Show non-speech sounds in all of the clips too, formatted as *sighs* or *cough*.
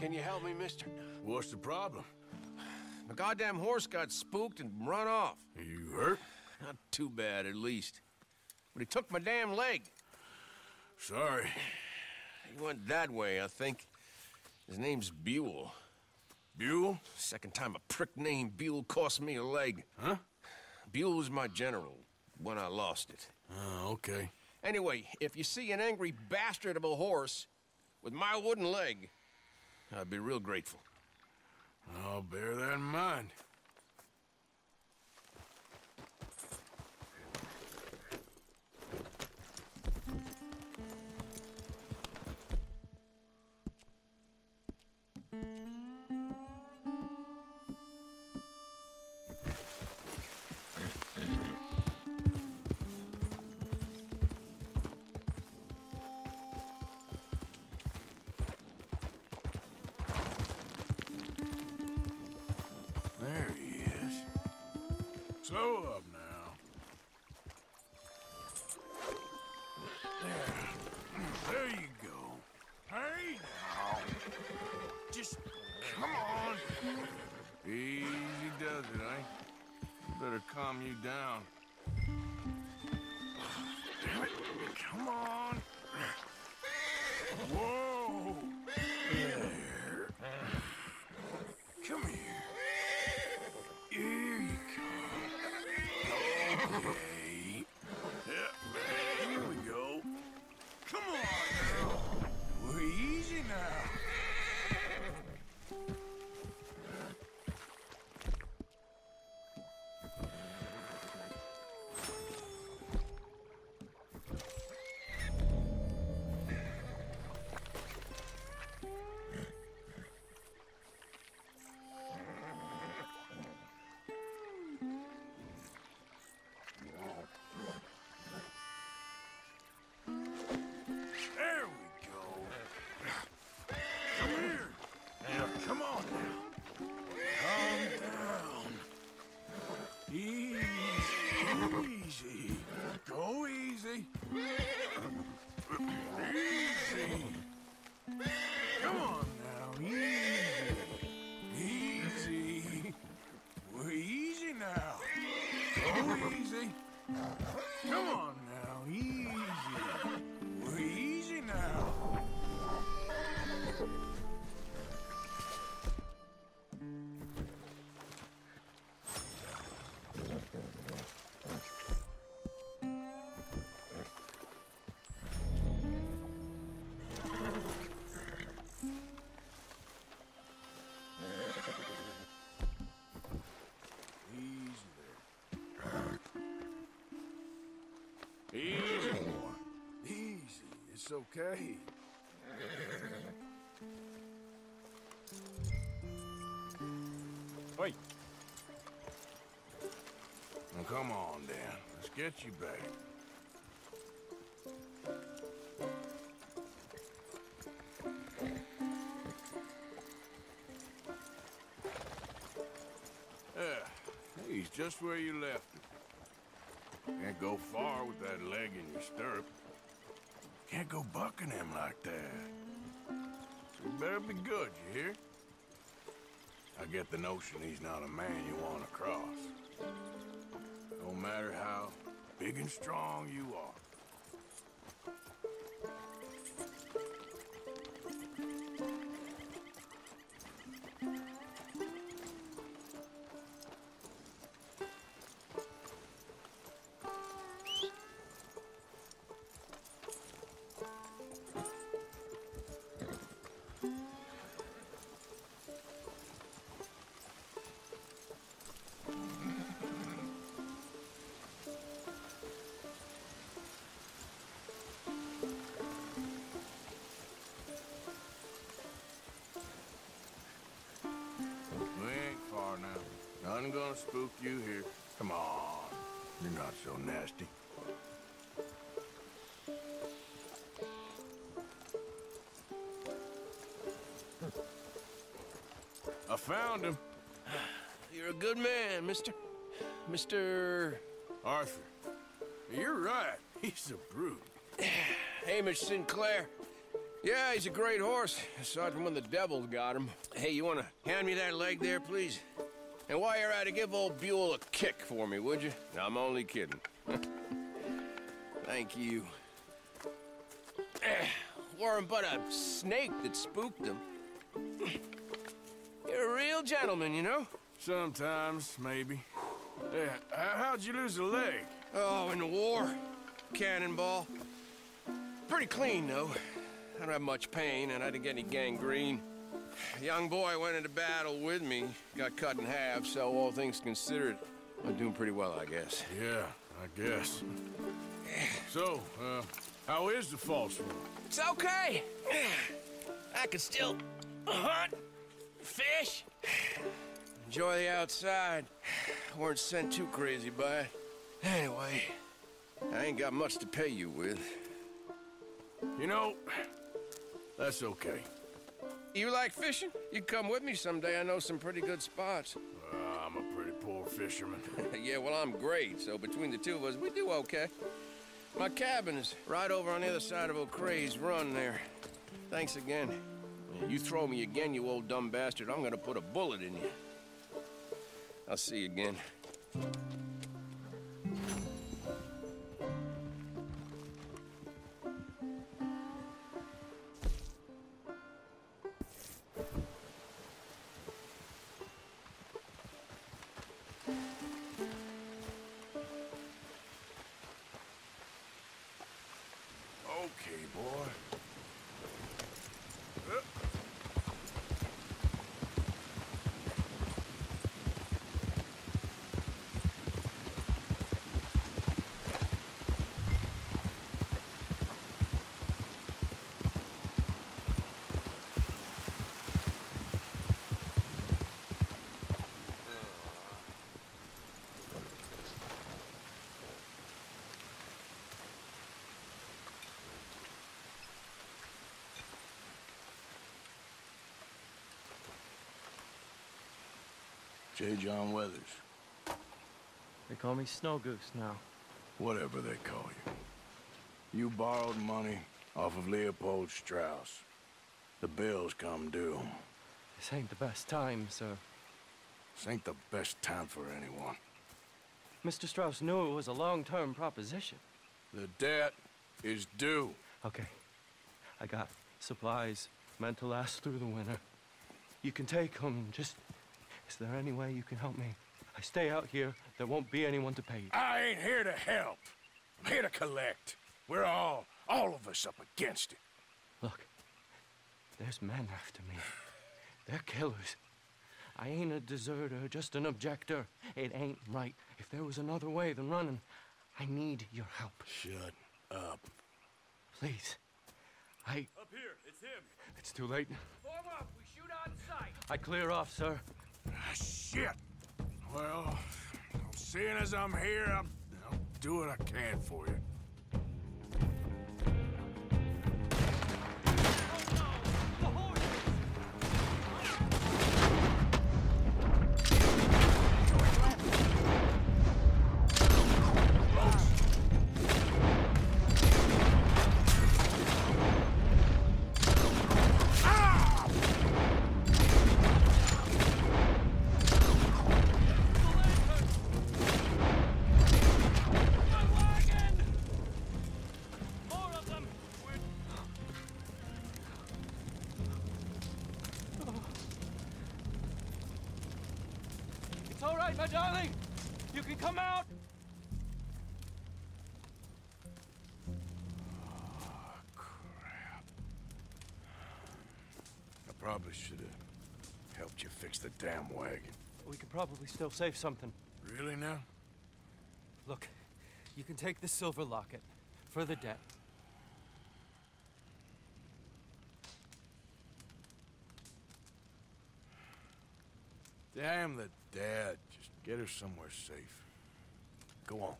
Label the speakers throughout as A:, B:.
A: Can you help me, mister?
B: What's the problem?
A: My goddamn horse got spooked and run off.
B: Are you hurt?
A: Not too bad, at least. But he took my damn leg.
B: Sorry.
A: He went that way, I think. His name's Buell.
B: Buell?
A: Second time a prick named Buell cost me a leg.
B: Huh?
A: Buell was my general when I lost it.
B: Oh, okay.
A: Anyway, if you see an angry bastard of a horse with my wooden leg, I'd be real grateful.
B: I'll bear that in mind. Slow up now. There. There you go. Hey now. Just come on. Easy does it, eh? Better calm you down. Damn it. Come on. Whoa. There. Come. Here Go Easy. Easy. It's okay.
A: Wait.
B: Now, come on, Dan. Let's get you back. Yeah, he's just where you left him. Can't go far with that leg in your stirrup. Can't go bucking him like that. So you better be good, you hear? I get the notion he's not a man you want to cross. No matter how big and strong you are. Nothing gonna spook you here. Come on. You're not so nasty. I found him. *sighs*
A: You're a good man, mister. Mr.
B: Arthur. You're right. *laughs* He's a brute. *sighs*
A: Hamish Sinclair. Yeah, he's a great horse, aside from when the devil got him. Hey, you want to hand me that leg there, please? And while you're at it, give old Buell a kick for me, would you? I'm only kidding. *laughs* Thank you. *clears throat* Weren't but a snake that spooked him. You're a real gentleman, you know?
B: Sometimes, maybe. Yeah, how'd you lose a leg?
A: Oh, in the war. Cannonball. Pretty clean, though. I don't have much pain, and I didn't get any gangrene. A young boy went into battle with me, got cut in half, so all things considered, I'm doing pretty well, I guess.
B: Yeah, I guess. So, uh, how is the false one?
A: It's okay. I can still hunt, fish, enjoy the outside. weren't sent too crazy by it. Anyway, I ain't got much to pay you with.
B: You know, that's okay.
A: You like fishing? You come with me someday. I know some pretty good spots.
B: Uh, I'm a pretty poor fisherman. *laughs*
A: yeah, well, I'm great, so between the two of us, we do okay. My cabin is right over on the other side of O'Creagh's run there. Thanks again. You throw me again, you old dumb bastard, I'm gonna put a bullet in you. I'll see you again. Okay, boy. Uh.
B: J. John Weathers.
C: They call me Snow Goose now.
B: Whatever they call you. You borrowed money off of Leopold Strauss. The bills come due.
C: This ain't the best time, sir.
B: This ain't the best time for anyone.
C: Mr. Strauss knew it was a long-term proposition.
B: The debt is due.
C: Okay. I got supplies meant to last through the winter. You can take them, just is there any way you can help me? I stay out here, there won't be anyone to pay you.
B: I ain't here to help. I'm here to collect. We're all, all of us up against it.
C: Look, there's men after me. They're killers. I ain't a deserter, just an objector. It ain't right. If there was another way than running, I need your help.
B: Shut up.
C: Please. I...
D: Up here, it's him.
C: It's too late.
D: Form up, we shoot on sight.
C: I clear off, sir.
B: Ah, shit. Well, seeing as I'm here, I'll, I'll do what I can for you.
C: Darling! You can come out!
B: Oh, crap. I probably should have helped you fix the damn wagon.
C: We could probably still save something.
B: Really now?
C: Look, you can take the silver locket for the debt.
B: Damn the dad. Get her somewhere safe. Go on.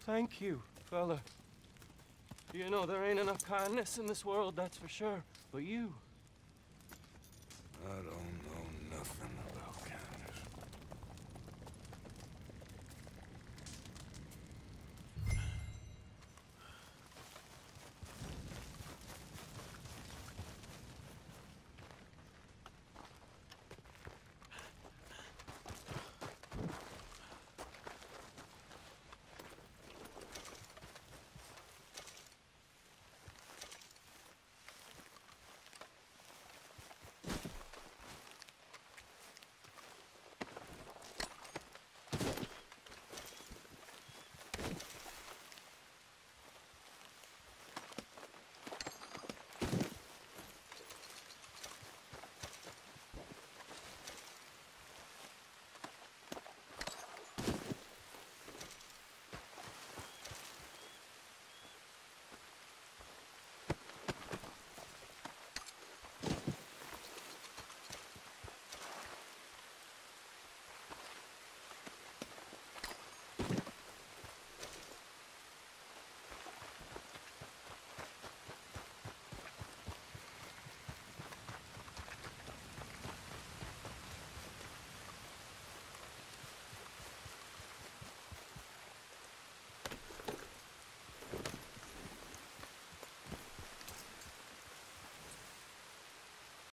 C: Thank you, fella. You know, there ain't enough kindness in this world, that's for sure. But you...
B: I don't.